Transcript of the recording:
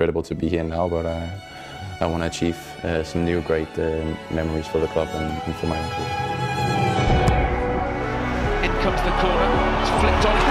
incredible to be here now, but I, I want to achieve uh, some new great uh, memories for the club and, and for my own career. In comes the corner. It's flicked on.